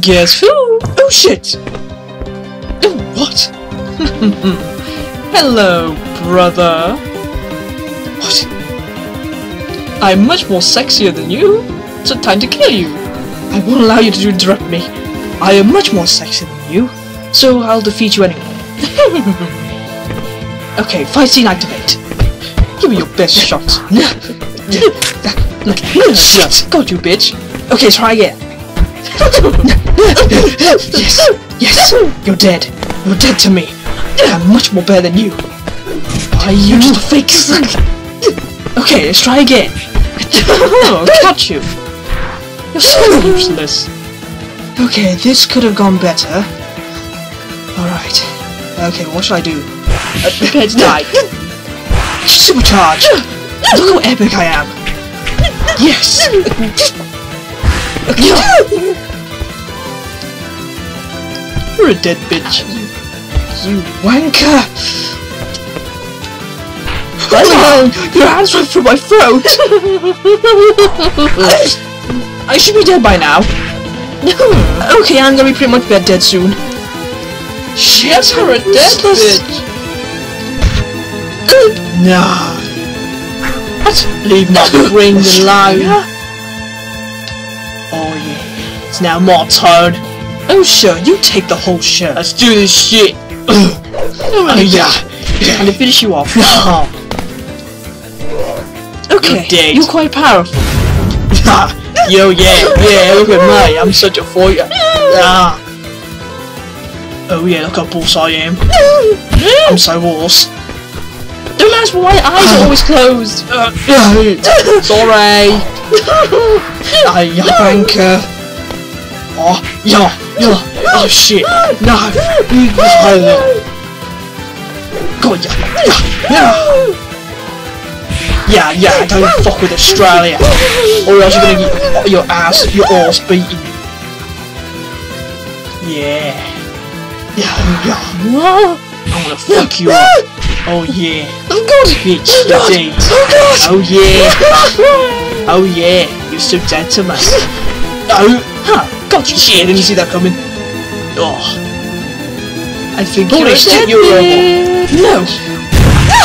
Guess who? Oh shit! Oh, what? Hello, brother. What? I'm much more sexier than you, so time to kill you. I won't allow you to interrupt me. I am much more sexy than you, so I'll defeat you anyway. okay, fight scene activate. Give me your best shot. Got you, bitch. Okay, try again. Yes, yes, you're dead. You're dead to me. I'm much more better than you. Are you just a fake suck? Okay, let's try again. oh, catch you. You're so useless. Okay, this could have gone better. Alright. Okay, what should I do? Uh, die. Supercharge! Look how epic I am! Yes! You're a dead bitch. You you wanker! Oh, your hands went through my throat! I should be dead by now. okay, I'm gonna be pretty much dead, dead soon. Shit, you're a dead bitch! Nah. What? Leave my brain alone. Oh yeah, it's now my turn. Oh sure, you take the whole show. Let's do this shit. oh yeah, I'm gonna finish you off. okay, you're, you're quite powerful. Yo yeah, yeah, look at me, I'm such a fighter. Ah. Oh yeah, look how boss I am. I'm so horse. Don't ask why my eyes are always closed. Uh, sorry. I wanker. Oh, yeah, yeah. Oh shit. No. Go on, yeah, yeah, yeah. Yeah, yeah, don't fuck with Australia. Or else you're gonna get your ass, your ass beaten. Yeah. Yeah, yeah. I'm gonna fuck you up. Oh yeah. Oh god! Bitch, oh you dead. Oh! Oh yeah! Oh yeah! You're so dead to me. Oh! Huh! God, you shit! Didn't you see that coming? Oh. I think Holy you're shit, you're a robot. No!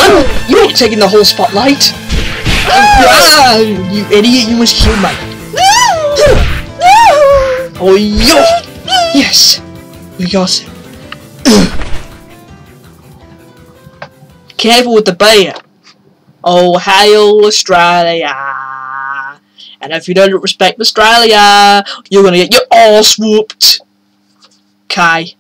Oh, you're not taking the whole spotlight! ah, you idiot, you must kill me! Oh, yo! Yes! We got him. Careful with the bear. Oh, hail Australia. And if you don't respect Australia, you're gonna get your ass whooped. Okay.